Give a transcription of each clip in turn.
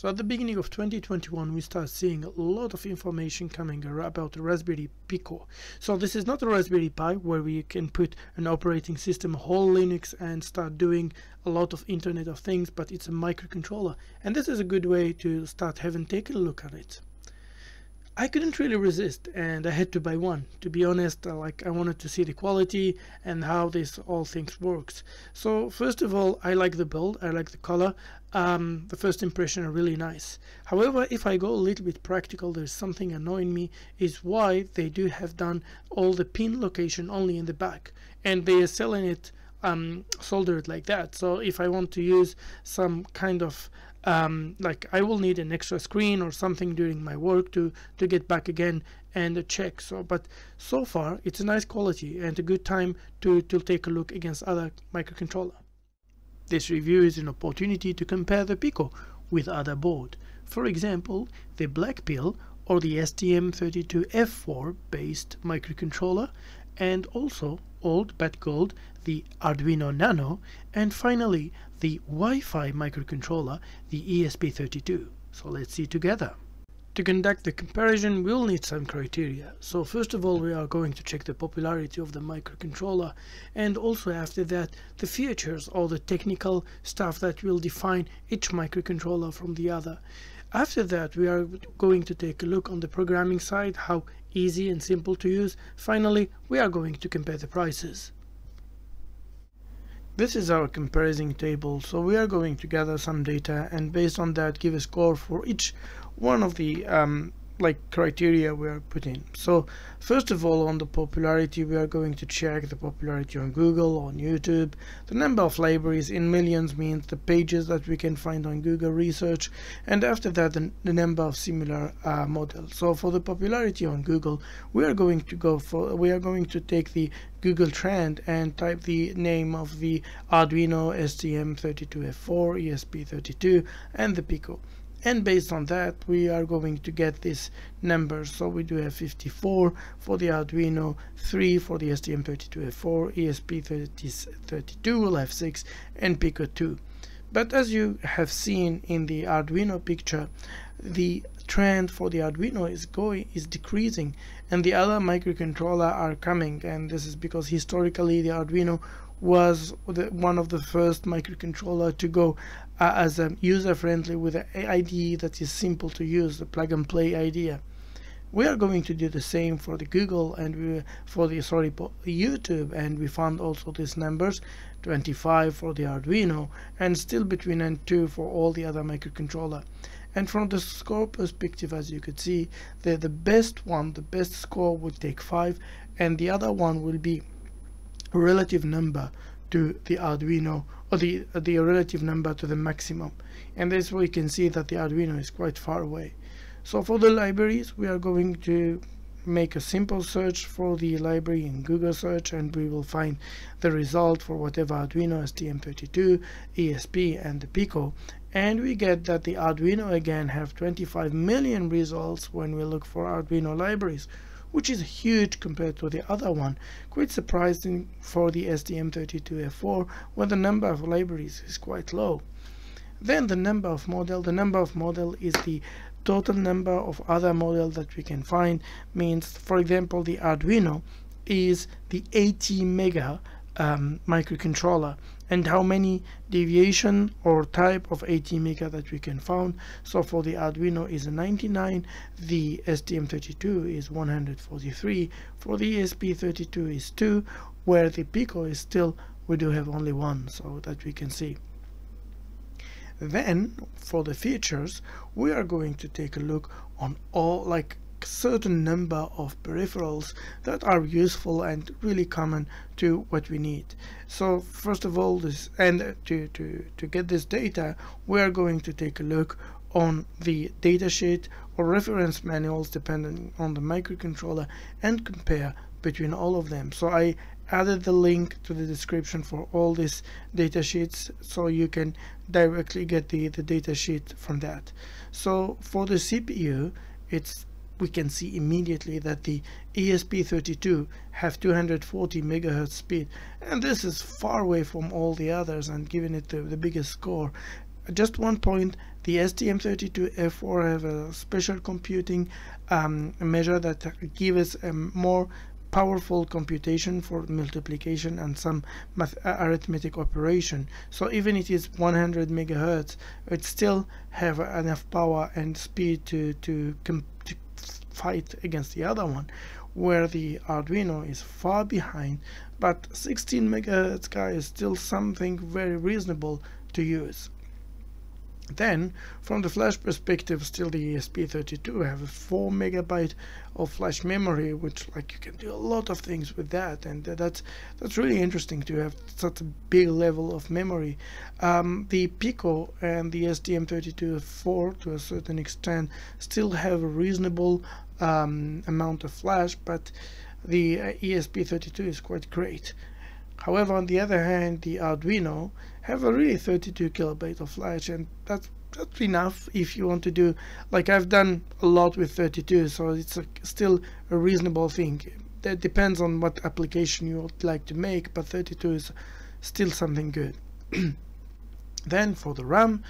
So at the beginning of 2021, we start seeing a lot of information coming about Raspberry Pico. So this is not a Raspberry Pi where we can put an operating system, whole Linux and start doing a lot of Internet of Things, but it's a microcontroller. And this is a good way to start having taken a look at it. I couldn't really resist and I had to buy one. To be honest, uh, like I wanted to see the quality and how this all things works. So first of all, I like the build, I like the color. Um, the first impression are really nice. However, if I go a little bit practical, there's something annoying me is why they do have done all the pin location only in the back and they are selling it um, soldered like that. So if I want to use some kind of um, like I will need an extra screen or something during my work to to get back again and check. So but so far it's a nice quality and a good time to to take a look against other microcontroller. This review is an opportunity to compare the Pico with other board. For example the Blackpill or the STM32F4 based microcontroller and also old but gold the Arduino Nano and finally the Wi-Fi microcontroller, the ESP32. So let's see together. To conduct the comparison, we'll need some criteria. So first of all, we are going to check the popularity of the microcontroller and also after that, the features or the technical stuff that will define each microcontroller from the other. After that, we are going to take a look on the programming side, how easy and simple to use. Finally, we are going to compare the prices. This is our comparison table, so we are going to gather some data and based on that give a score for each one of the um, like criteria we are putting. So first of all on the popularity we are going to check the popularity on Google, on YouTube. The number of libraries in millions means the pages that we can find on Google research and after that the, the number of similar uh, models. So for the popularity on Google we are going to go for we are going to take the Google Trend and type the name of the Arduino STM32F4, ESP32 and the Pico and based on that we are going to get this number. So we do have 54 for the Arduino 3 for the STM32F4 ESP32 will have 6 and Pico 2 but as you have seen in the Arduino picture the trend for the Arduino is going is decreasing and the other microcontroller are coming. And this is because historically the Arduino was the, one of the first microcontroller to go uh, as a user friendly with an IDE that is simple to use, the plug and play idea. We are going to do the same for the Google and we, for the sorry YouTube and we found also these numbers 25 for the Arduino and still between and 2 for all the other microcontroller and from the score perspective as you could see the the best one the best score would take 5 and the other one will be a relative number to the Arduino or the, the relative number to the maximum. And this we can see that the Arduino is quite far away. So for the libraries we are going to make a simple search for the library in Google search and we will find the result for whatever Arduino STM32 ESP and the Pico. And we get that the Arduino again have 25 million results when we look for Arduino libraries which is huge compared to the other one. Quite surprising for the STM32F4 where the number of libraries is quite low. Then the number of model, the number of model is the total number of other models that we can find means for example the Arduino is the ATmega um, microcontroller and how many deviation or type of ATmega that we can found. So for the Arduino is 99, the STM32 is 143, for the ESP32 is 2, where the Pico is still, we do have only one, so that we can see. Then, for the features, we are going to take a look on all, like certain number of peripherals that are useful and really common to what we need. So first of all this and to, to, to get this data we are going to take a look on the datasheet or reference manuals depending on the microcontroller and compare between all of them. So I added the link to the description for all these datasheets so you can directly get the, the datasheet from that. So for the CPU it's we can see immediately that the ESP32 have 240 megahertz speed. And this is far away from all the others and giving it the, the biggest score. Just one point the STM32F4 have a special computing um, measure that gives a more powerful computation for multiplication and some uh, arithmetic operation. So even it is 100 megahertz it still have enough power and speed to to, to fight against the other one where the Arduino is far behind but 16 megahertz guy is still something very reasonable to use then, from the flash perspective, still the ESP32 have a 4 megabyte of flash memory, which like you can do a lot of things with that, and that's that's really interesting to have such a big level of memory. Um, the Pico and the STM32F4, to a certain extent, still have a reasonable um, amount of flash, but the uh, ESP32 is quite great. However, on the other hand, the Arduino have a really 32 kilobyte of flash and that's that's enough if you want to do like I've done a lot with 32 so it's a, still a reasonable thing. That depends on what application you would like to make but 32 is still something good. Then for the RAM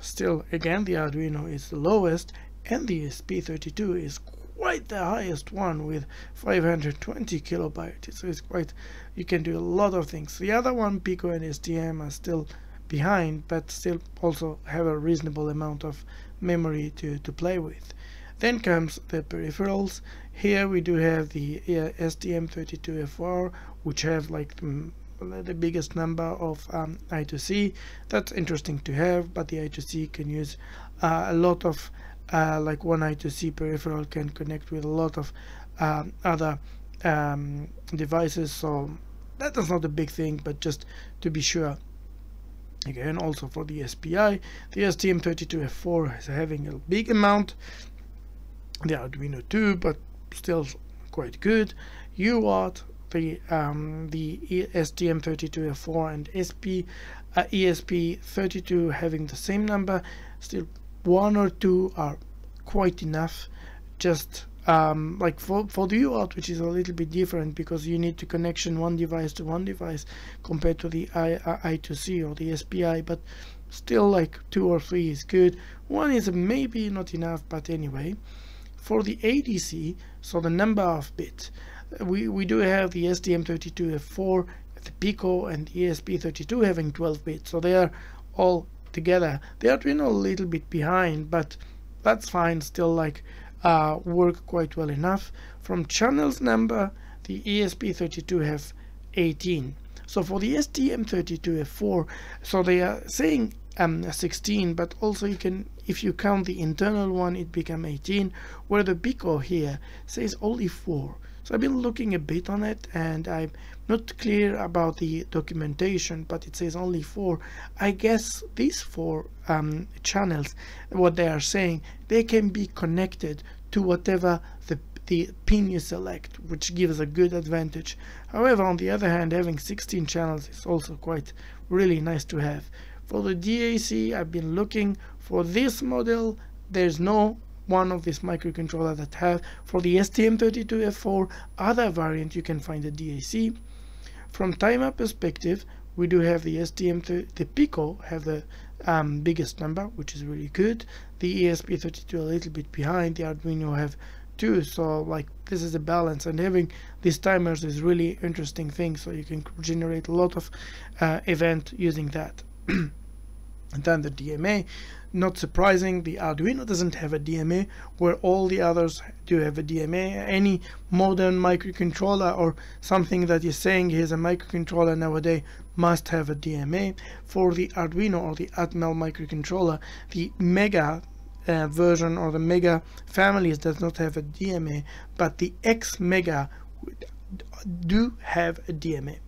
still again the Arduino is the lowest and the ESP32 is quite the highest one with 520 kilobytes. So it's quite you can do a lot of things. The other one Pico and STM are still behind but still also have a reasonable amount of memory to, to play with. Then comes the peripherals. Here we do have the uh, STM32F4 which have like the, the biggest number of um, I2C that's interesting to have but the I2C can use uh, a lot of uh, like one I2C peripheral can connect with a lot of um, other um, devices. So that is not a big thing but just to be sure. Again also for the SPI the STM32F4 is having a big amount. The Arduino too but still quite good. UART the um, the STM32F4 and SP uh, ESP32 having the same number still one or two are quite enough. Just um, like for, for the UART which is a little bit different because you need to connection one device to one device compared to the I, I, I2C or the SPI but still like two or three is good. One is maybe not enough but anyway. For the ADC so the number of bits we, we do have the STM32F4 the Pico and the ESP32 having 12 bits so they are all together. The Arduino a little bit behind, but that's fine, still like uh, work quite well enough. From channels number, the ESP32 have 18. So for the STM32F4, so they are saying um, 16, but also you can, if you count the internal one, it become 18, where the Pico here says only 4. So I've been looking a bit on it and I'm not clear about the documentation, but it says only four. I guess these four um, channels, what they are saying, they can be connected to whatever the the pin you select, which gives a good advantage. However, on the other hand, having 16 channels is also quite really nice to have. For the DAC, I've been looking for this model. There's no one of this microcontroller that have for the STM32F4 other variant you can find the DAC from timer perspective we do have the STM the Pico have the um, biggest number which is really good. The ESP32 a little bit behind the Arduino have two so like this is a balance and having these timers is really interesting thing so you can generate a lot of uh, event using that and then the DMA not surprising, the Arduino doesn't have a DMA, where all the others do have a DMA. Any modern microcontroller or something that is saying here's a microcontroller nowadays must have a DMA. For the Arduino or the Atmel microcontroller, the Mega uh, version or the Mega families does not have a DMA, but the X Mega do have a DMA.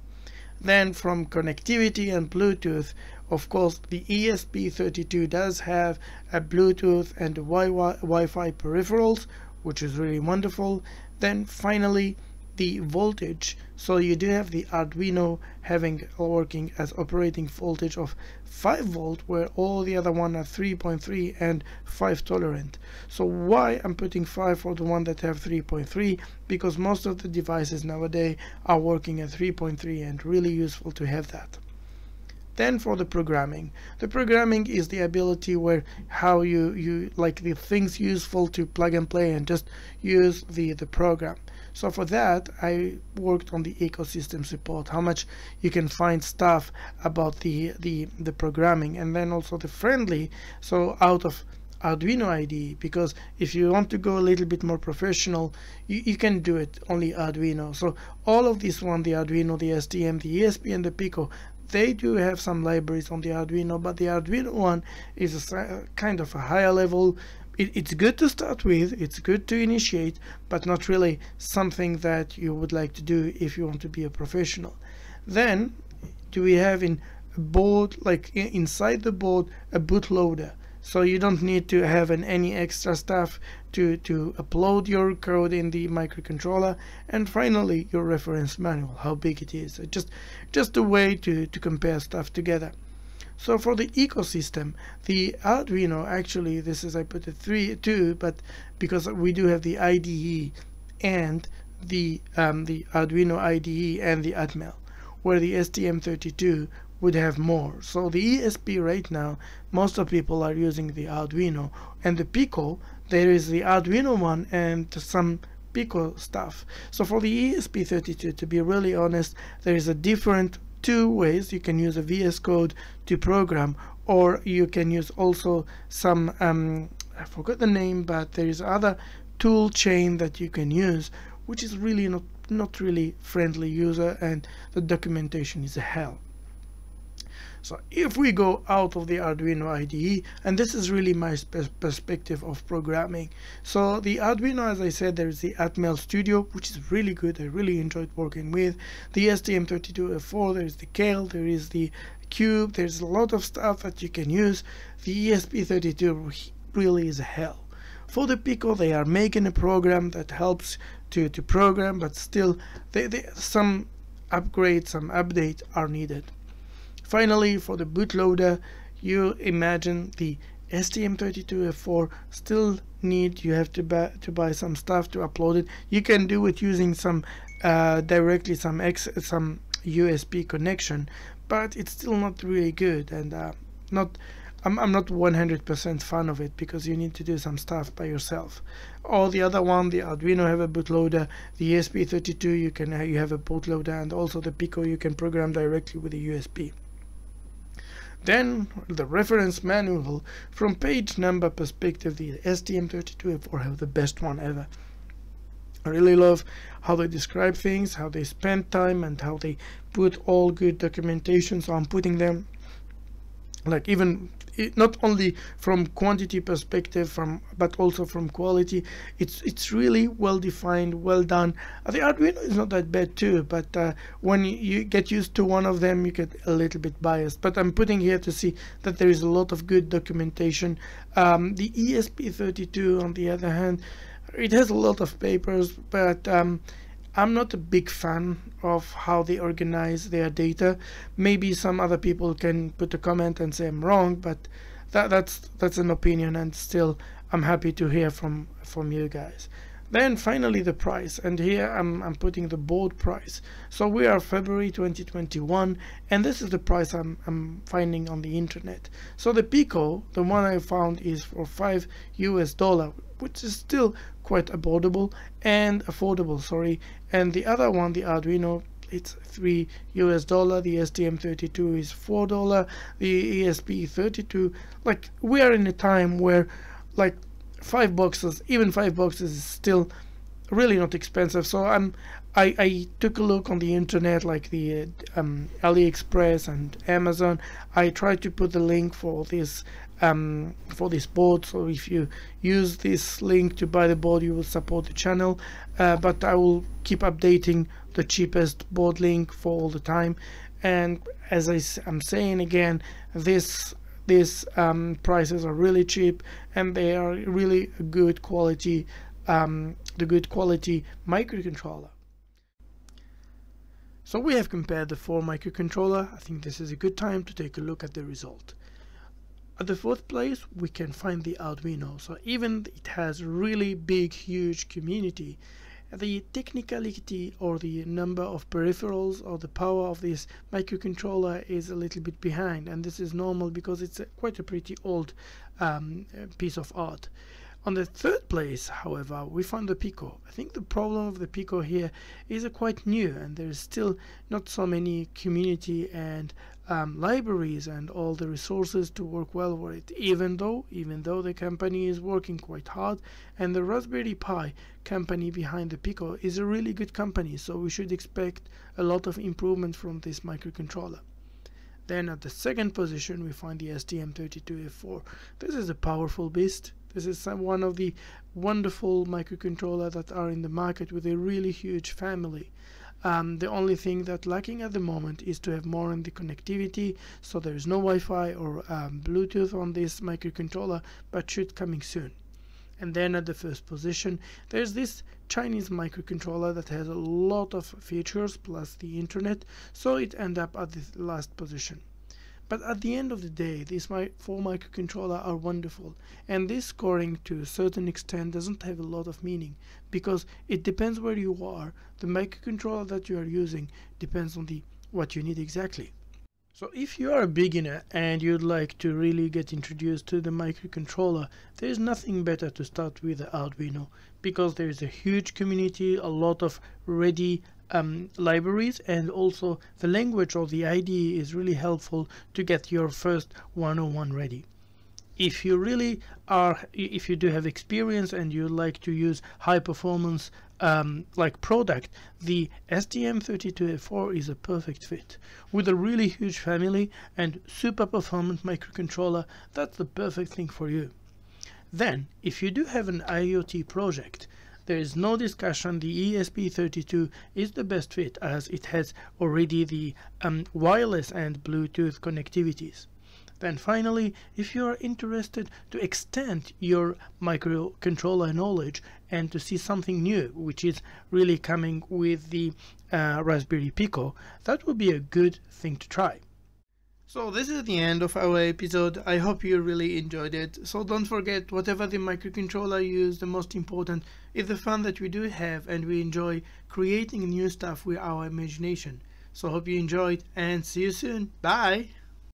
Then from connectivity and Bluetooth, of course, the ESP32 does have a Bluetooth and Wi-Fi peripherals, which is really wonderful. Then finally, the voltage. So you do have the Arduino having working as operating voltage of 5 volt where all the other one are 3.3 and 5 tolerant. So why I'm putting 5 for the one that have 3.3 because most of the devices nowadays are working at 3.3 and really useful to have that then for the programming. The programming is the ability where how you you like the things useful to plug and play and just use the the program. So for that I worked on the ecosystem support how much you can find stuff about the the the programming and then also the friendly so out of Arduino IDE because if you want to go a little bit more professional you, you can do it only Arduino. So all of this one the Arduino the STM the ESP and the Pico they do have some libraries on the Arduino but the Arduino one is a kind of a higher level. It, it's good to start with it's good to initiate but not really something that you would like to do if you want to be a professional. Then do we have in board like inside the board a bootloader? So you don't need to have an, any extra stuff to, to upload your code in the microcontroller and finally your reference manual how big it is just just a way to, to compare stuff together so for the ecosystem the Arduino actually this is I put it 3 2 but because we do have the IDE and the um, the Arduino IDE and the Atmel where the STM32 would have more. So the ESP right now, most of people are using the Arduino and the Pico, there is the Arduino one and some Pico stuff. So for the ESP32, to be really honest, there is a different two ways. You can use a VS Code to program or you can use also some, um, I forgot the name, but there is other tool chain that you can use, which is really not, not really friendly user and the documentation is a hell. So if we go out of the Arduino IDE, and this is really my perspective of programming. So the Arduino, as I said, there is the Atmel Studio, which is really good. I really enjoyed working with. The STM32F4, there is the Keil, there is the Cube, there's a lot of stuff that you can use. The ESP32 really is a hell. For the Pico, they are making a program that helps to, to program, but still they, they, some upgrades, some updates are needed. Finally, for the bootloader, you imagine the STM32F4 still need you have to buy to buy some stuff to upload it. You can do it using some uh, directly some X some USB connection, but it's still not really good and uh, not. I'm, I'm not 100% fan of it because you need to do some stuff by yourself. Or the other one, the Arduino have a bootloader, the ESP32 you can you have a bootloader, and also the Pico you can program directly with the USB. Then the reference manual from page number perspective, the STM32F4 have the best one ever. I really love how they describe things, how they spend time and how they put all good documentation. So I'm putting them like even not only from quantity perspective from but also from quality it's it's really well defined well done. The Arduino is not that bad too but uh, when you get used to one of them you get a little bit biased. But I'm putting here to see that there is a lot of good documentation. Um, the ESP32 on the other hand it has a lot of papers but um, I'm not a big fan of how they organize their data. Maybe some other people can put a comment and say I'm wrong, but that, that's that's an opinion, and still I'm happy to hear from from you guys. Then finally the price, and here I'm, I'm putting the board price. So we are February 2021, and this is the price I'm, I'm finding on the internet. So the Pico, the one I found is for 5 US dollar, which is still quite affordable and affordable sorry and the other one the Arduino it's 3 US dollar the STM32 is 4 dollar the ESP32 like we are in a time where like five boxes even five boxes is still really not expensive. So I'm I, I took a look on the internet like the um, AliExpress and Amazon. I tried to put the link for this um, for this board. So if you use this link to buy the board you will support the channel. Uh, but I will keep updating the cheapest board link for all the time. And as I, am saying again this these um, prices are really cheap and they are really good quality um, the good quality microcontroller. So we have compared the four microcontroller. I think this is a good time to take a look at the result. At the fourth place, we can find the Arduino. So even it has really big, huge community, the technicality or the number of peripherals or the power of this microcontroller is a little bit behind and this is normal because it's a, quite a pretty old um, piece of art. On the third place, however, we found the Pico. I think the problem of the Pico here is quite new and there's still not so many community and um, libraries and all the resources to work well with it even though even though the company is working quite hard and the Raspberry Pi company behind the Pico is a really good company so we should expect a lot of improvement from this microcontroller. Then at the second position we find the STM32F4. This is a powerful beast this is some, one of the wonderful microcontroller that are in the market with a really huge family. Um, the only thing that lacking at the moment is to have more in the connectivity so there is no Wi-Fi or um, Bluetooth on this microcontroller but should coming soon. And then at the first position there's this Chinese microcontroller that has a lot of features plus the internet so it end up at the last position but at the end of the day, these my four microcontroller are wonderful, and this scoring to a certain extent doesn't have a lot of meaning because it depends where you are. The microcontroller that you are using depends on the what you need exactly. So if you are a beginner and you'd like to really get introduced to the microcontroller, there is nothing better to start with the Arduino because there is a huge community, a lot of ready um, libraries and also the language or the IDE is really helpful to get your first 101 ready. If you really are, if you do have experience and you like to use high performance um, like product, the STM32F4 is a perfect fit. With a really huge family and super performant microcontroller, that's the perfect thing for you. Then, if you do have an IoT project, there is no discussion the ESP32 is the best fit as it has already the um, wireless and Bluetooth connectivities. Then finally, if you are interested to extend your microcontroller knowledge and to see something new, which is really coming with the uh, Raspberry Pico, that would be a good thing to try. So this is the end of our episode. I hope you really enjoyed it. So don't forget, whatever the microcontroller you use, the most important is the fun that we do have and we enjoy creating new stuff with our imagination. So hope you enjoyed and see you soon. Bye!